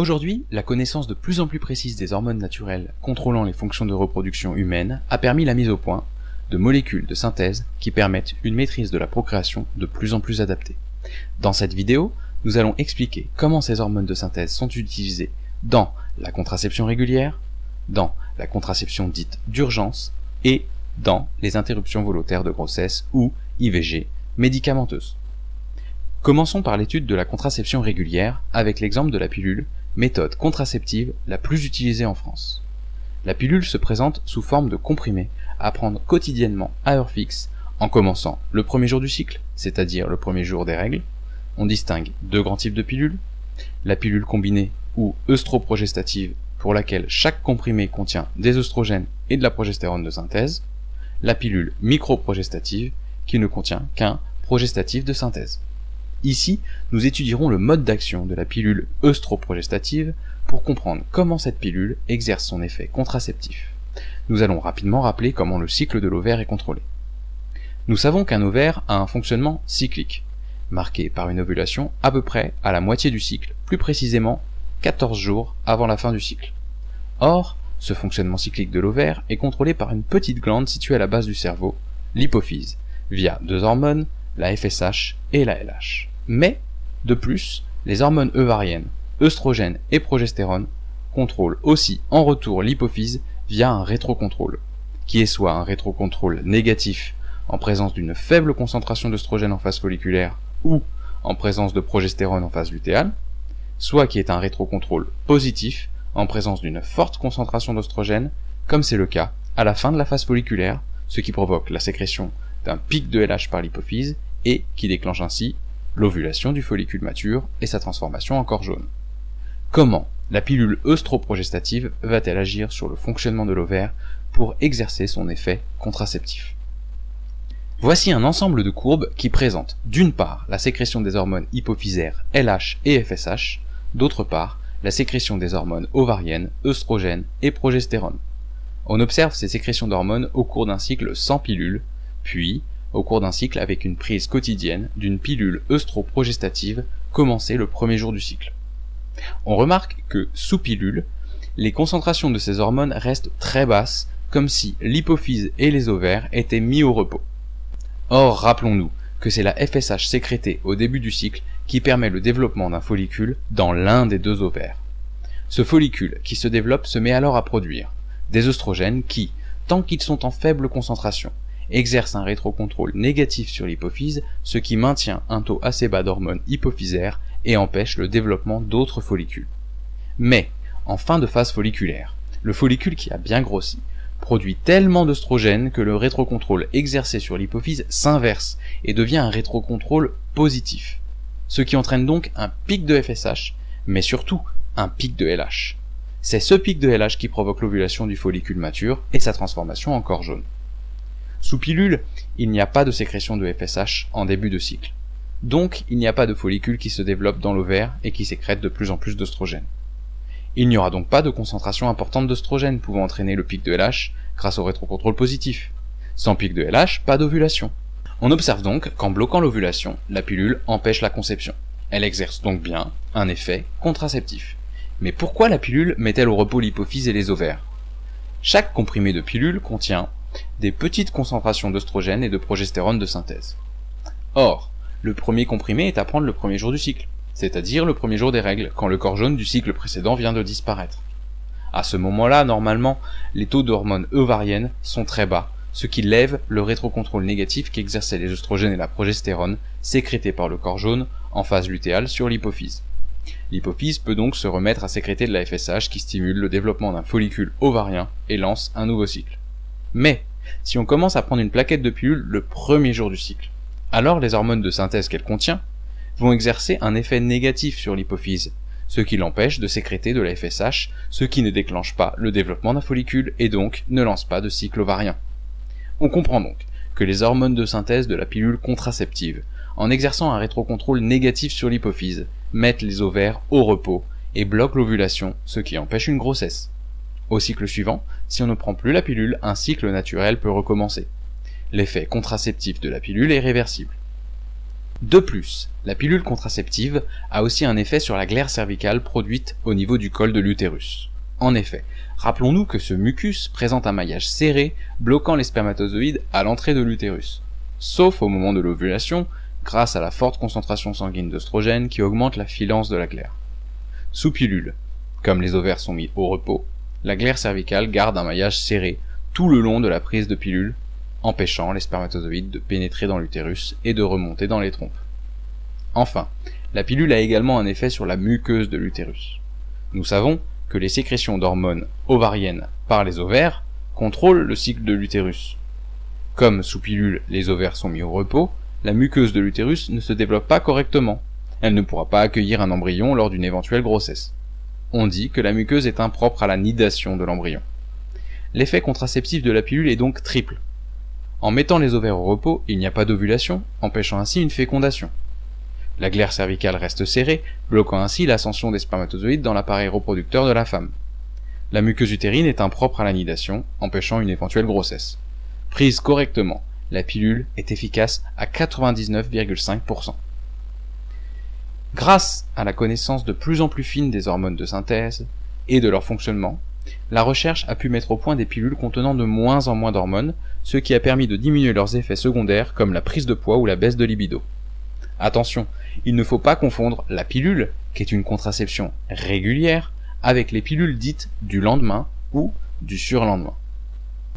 Aujourd'hui, la connaissance de plus en plus précise des hormones naturelles contrôlant les fonctions de reproduction humaine a permis la mise au point de molécules de synthèse qui permettent une maîtrise de la procréation de plus en plus adaptée. Dans cette vidéo, nous allons expliquer comment ces hormones de synthèse sont utilisées dans la contraception régulière, dans la contraception dite d'urgence et dans les interruptions volontaires de grossesse ou IVG médicamenteuses. Commençons par l'étude de la contraception régulière avec l'exemple de la pilule, méthode contraceptive la plus utilisée en France. La pilule se présente sous forme de comprimé à prendre quotidiennement à heure fixe en commençant le premier jour du cycle, c'est-à-dire le premier jour des règles. On distingue deux grands types de pilules. La pilule combinée ou œstroprogestative pour laquelle chaque comprimé contient des œstrogènes et de la progestérone de synthèse. La pilule microprogestative qui ne contient qu'un progestatif de synthèse. Ici, nous étudierons le mode d'action de la pilule œstroprogestative pour comprendre comment cette pilule exerce son effet contraceptif. Nous allons rapidement rappeler comment le cycle de l'ovaire est contrôlé. Nous savons qu'un ovaire a un fonctionnement cyclique, marqué par une ovulation à peu près à la moitié du cycle, plus précisément 14 jours avant la fin du cycle. Or, ce fonctionnement cyclique de l'ovaire est contrôlé par une petite glande située à la base du cerveau, l'hypophyse, via deux hormones, la FSH et la LH. Mais, de plus, les hormones œuvariennes, œstrogènes et progestérone contrôlent aussi en retour l'hypophyse via un rétrocontrôle, qui est soit un rétrocontrôle négatif en présence d'une faible concentration d'œstrogène en phase folliculaire ou en présence de progestérone en phase lutéale, soit qui est un rétrocontrôle positif en présence d'une forte concentration d'œstrogène, comme c'est le cas à la fin de la phase folliculaire, ce qui provoque la sécrétion d'un pic de LH par l'hypophyse et qui déclenche ainsi l'ovulation du follicule mature et sa transformation en corps jaune. Comment la pilule œstroprogestative va-t-elle agir sur le fonctionnement de l'ovaire pour exercer son effet contraceptif? Voici un ensemble de courbes qui présentent d'une part la sécrétion des hormones hypophysaires LH et FSH, d'autre part la sécrétion des hormones ovariennes, œstrogènes et progestérone. On observe ces sécrétions d'hormones au cours d'un cycle sans pilule, puis au cours d'un cycle avec une prise quotidienne d'une pilule œstroprogestative commencée le premier jour du cycle. On remarque que, sous pilule, les concentrations de ces hormones restent très basses, comme si l'hypophyse et les ovaires étaient mis au repos. Or, rappelons-nous que c'est la FSH sécrétée au début du cycle qui permet le développement d'un follicule dans l'un des deux ovaires. Ce follicule qui se développe se met alors à produire des œstrogènes qui, tant qu'ils sont en faible concentration, exercent un rétrocontrôle négatif sur l'hypophyse, ce qui maintient un taux assez bas d'hormones hypophysaires et empêche le développement d'autres follicules. Mais, en fin de phase folliculaire, le follicule qui a bien grossi produit tellement d'œstrogènes que le rétrocontrôle exercé sur l'hypophyse s'inverse et devient un rétrocontrôle positif, ce qui entraîne donc un pic de FSH, mais surtout un pic de LH. C'est ce pic de LH qui provoque l'ovulation du follicule mature et sa transformation en corps jaune. Sous pilule, il n'y a pas de sécrétion de FSH en début de cycle. Donc, il n'y a pas de follicule qui se développe dans l'ovaire et qui sécrète de plus en plus d'oestrogènes. Il n'y aura donc pas de concentration importante d'oestrogènes pouvant entraîner le pic de LH grâce au rétrocontrôle positif. Sans pic de LH, pas d'ovulation. On observe donc qu'en bloquant l'ovulation, la pilule empêche la conception. Elle exerce donc bien un effet contraceptif. Mais pourquoi la pilule met-elle au repos l'hypophyse et les ovaires? Chaque comprimé de pilule contient des petites concentrations d'œstrogènes et de progestérone de synthèse. Or, le premier comprimé est à prendre le premier jour du cycle, c'est-à-dire le premier jour des règles, quand le corps jaune du cycle précédent vient de disparaître. À ce moment-là, normalement, les taux d'hormones ovariennes sont très bas, ce qui lève le rétrocontrôle négatif qu'exerçaient les oestrogènes et la progestérone, sécrétés par le corps jaune, en phase lutéale sur l'hypophyse. L'hypophyse peut donc se remettre à sécréter de la FSH qui stimule le développement d'un follicule ovarien et lance un nouveau cycle. Mais, si on commence à prendre une plaquette de pilule le premier jour du cycle, alors les hormones de synthèse qu'elle contient vont exercer un effet négatif sur l'hypophyse, ce qui l'empêche de sécréter de la FSH, ce qui ne déclenche pas le développement d'un follicule et donc ne lance pas de cycle ovarien. On comprend donc que les hormones de synthèse de la pilule contraceptive, en exerçant un rétrocontrôle négatif sur l'hypophyse, mettent les ovaires au repos et bloquent l'ovulation, ce qui empêche une grossesse. Au cycle suivant, si on ne prend plus la pilule, un cycle naturel peut recommencer. L'effet contraceptif de la pilule est réversible. De plus, la pilule contraceptive a aussi un effet sur la glaire cervicale produite au niveau du col de l'utérus. En effet, rappelons-nous que ce mucus présente un maillage serré bloquant les spermatozoïdes à l'entrée de l'utérus, sauf au moment de l'ovulation, grâce à la forte concentration sanguine d'œstrogène qui augmente la filance de la glaire. Sous pilule, comme les ovaires sont mis au repos, la glaire cervicale garde un maillage serré tout le long de la prise de pilule, empêchant les spermatozoïdes de pénétrer dans l'utérus et de remonter dans les trompes. Enfin, la pilule a également un effet sur la muqueuse de l'utérus. Nous savons que les sécrétions d'hormones ovariennes par les ovaires contrôlent le cycle de l'utérus. Comme sous pilule les ovaires sont mis au repos, la muqueuse de l'utérus ne se développe pas correctement. Elle ne pourra pas accueillir un embryon lors d'une éventuelle grossesse. On dit que la muqueuse est impropre à la nidation de l'embryon. L'effet contraceptif de la pilule est donc triple. En mettant les ovaires au repos, il n'y a pas d'ovulation, empêchant ainsi une fécondation. La glaire cervicale reste serrée, bloquant ainsi l'ascension des spermatozoïdes dans l'appareil reproducteur de la femme. La muqueuse utérine est impropre à la nidation, empêchant une éventuelle grossesse. Prise correctement, la pilule est efficace à 99,5%. Grâce à la connaissance de plus en plus fine des hormones de synthèse et de leur fonctionnement, la recherche a pu mettre au point des pilules contenant de moins en moins d'hormones, ce qui a permis de diminuer leurs effets secondaires comme la prise de poids ou la baisse de libido. Attention, il ne faut pas confondre la pilule, qui est une contraception régulière, avec les pilules dites du lendemain ou du surlendemain.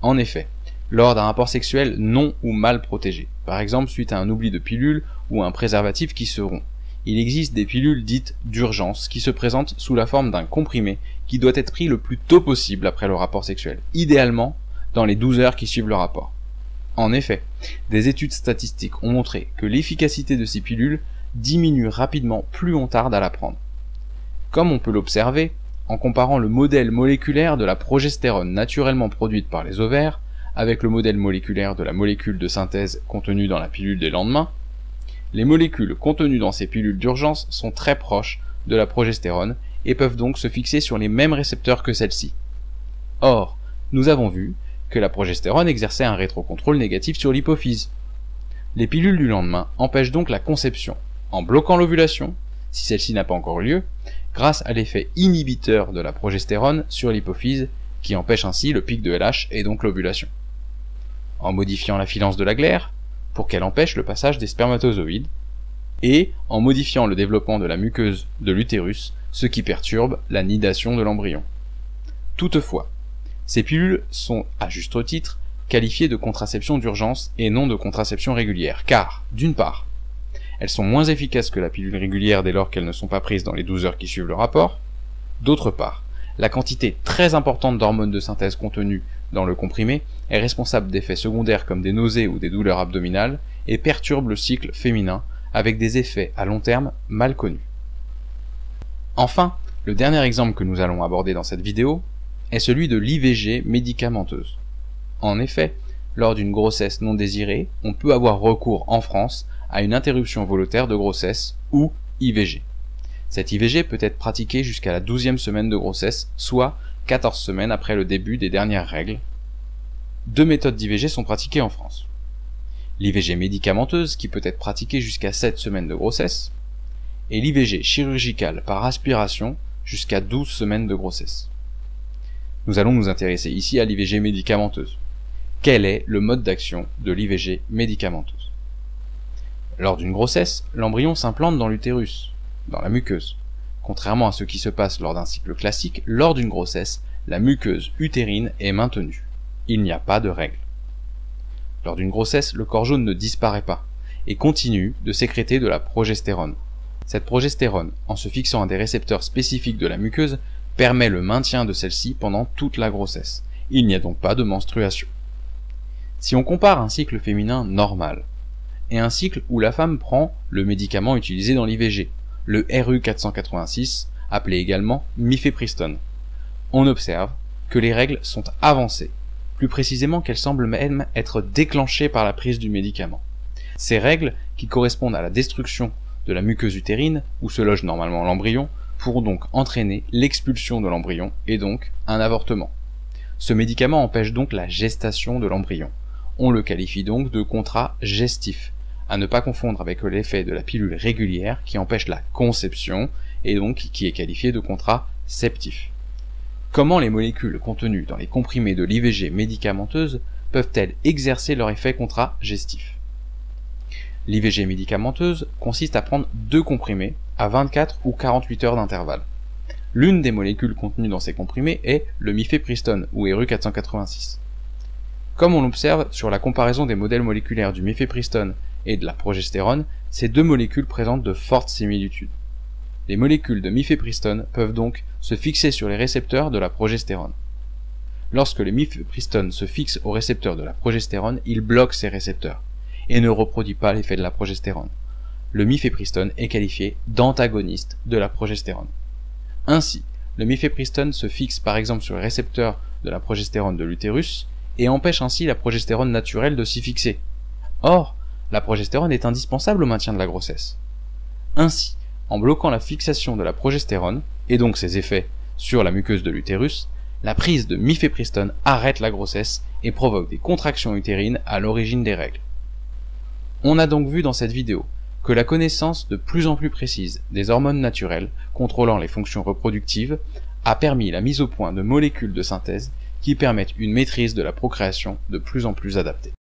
En effet, lors d'un rapport sexuel non ou mal protégé, par exemple suite à un oubli de pilule ou un préservatif qui se rompt, il existe des pilules dites d'urgence qui se présentent sous la forme d'un comprimé qui doit être pris le plus tôt possible après le rapport sexuel, idéalement dans les 12 heures qui suivent le rapport. En effet, des études statistiques ont montré que l'efficacité de ces pilules diminue rapidement plus on tarde à la prendre. Comme on peut l'observer, en comparant le modèle moléculaire de la progestérone naturellement produite par les ovaires avec le modèle moléculaire de la molécule de synthèse contenue dans la pilule des lendemains, les molécules contenues dans ces pilules d'urgence sont très proches de la progestérone et peuvent donc se fixer sur les mêmes récepteurs que celle-ci. Or, nous avons vu que la progestérone exerçait un rétrocontrôle négatif sur l'hypophyse. Les pilules du lendemain empêchent donc la conception, en bloquant l'ovulation, si celle-ci n'a pas encore eu lieu, grâce à l'effet inhibiteur de la progestérone sur l'hypophyse, qui empêche ainsi le pic de LH et donc l'ovulation. En modifiant la filance de la glaire, pour qu'elle empêche le passage des spermatozoïdes, et en modifiant le développement de la muqueuse de l'utérus, ce qui perturbe la nidation de l'embryon. Toutefois, ces pilules sont, à juste titre, qualifiées de contraception d'urgence et non de contraception régulière, car, d'une part, elles sont moins efficaces que la pilule régulière dès lors qu'elles ne sont pas prises dans les 12 heures qui suivent le rapport. D'autre part, la quantité très importante d'hormones de synthèse contenues dans le comprimé est responsable d'effets secondaires comme des nausées ou des douleurs abdominales et perturbe le cycle féminin avec des effets à long terme mal connus. Enfin, le dernier exemple que nous allons aborder dans cette vidéo est celui de l'IVG médicamenteuse. En effet, lors d'une grossesse non désirée, on peut avoir recours en France à une interruption volontaire de grossesse ou IVG. Cette IVG peut être pratiquée jusqu'à la 12e semaine de grossesse, soit 14 semaines après le début des dernières règles. Deux méthodes d'IVG sont pratiquées en France. L'IVG médicamenteuse qui peut être pratiquée jusqu'à 7 semaines de grossesse, et l'IVG chirurgicale par aspiration jusqu'à 12 semaines de grossesse. Nous allons nous intéresser ici à l'IVG médicamenteuse. Quel est le mode d'action de l'IVG médicamenteuse? Lors d'une grossesse, l'embryon s'implante dans l'utérus, dans la muqueuse. Contrairement à ce qui se passe lors d'un cycle classique, lors d'une grossesse, la muqueuse utérine est maintenue. Il n'y a pas de règle. Lors d'une grossesse, le corps jaune ne disparaît pas et continue de sécréter de la progestérone. Cette progestérone, en se fixant à des récepteurs spécifiques de la muqueuse, permet le maintien de celle-ci pendant toute la grossesse. Il n'y a donc pas de menstruation. Si on compare un cycle féminin normal et un cycle où la femme prend le médicament utilisé dans l'IVG, le RU486, appelé également mifepristone, on observe que les règles sont avancées, plus précisément qu'elles semblent même être déclenchées par la prise du médicament. Ces règles, qui correspondent à la destruction de la muqueuse utérine, où se loge normalement l'embryon, pourront donc entraîner l'expulsion de l'embryon et donc un avortement. Ce médicament empêche donc la gestation de l'embryon. On le qualifie donc de contrat gestif, à ne pas confondre avec l'effet de la pilule régulière qui empêche la conception et donc qui est qualifié de contraceptif. Comment les molécules contenues dans les comprimés de l'IVG médicamenteuse peuvent-elles exercer leur effet contragestif? L'IVG médicamenteuse consiste à prendre deux comprimés à 24 ou 48 heures d'intervalle. L'une des molécules contenues dans ces comprimés est le mifepristone ou ERU486. Comme on l'observe sur la comparaison des modèles moléculaires du mifepristone et de la progestérone, ces deux molécules présentent de fortes similitudes. Les molécules de mifepristone peuvent donc se fixer sur les récepteurs de la progestérone. Lorsque le mifepristone se fixe au récepteur de la progestérone, il bloque ces récepteurs et ne reproduit pas l'effet de la progestérone. Le mifepristone est qualifié d'antagoniste de la progestérone. Ainsi, le mifepristone se fixe par exemple sur le récepteur de la progestérone de l'utérus et empêche ainsi la progestérone naturelle de s'y fixer. Or, la progestérone est indispensable au maintien de la grossesse. Ainsi, en bloquant la fixation de la progestérone, et donc ses effets sur la muqueuse de l'utérus, la prise de mifepristone arrête la grossesse et provoque des contractions utérines à l'origine des règles. On a donc vu dans cette vidéo que la connaissance de plus en plus précise des hormones naturelles contrôlant les fonctions reproductives a permis la mise au point de molécules de synthèse qui permettent une maîtrise de la procréation de plus en plus adaptée.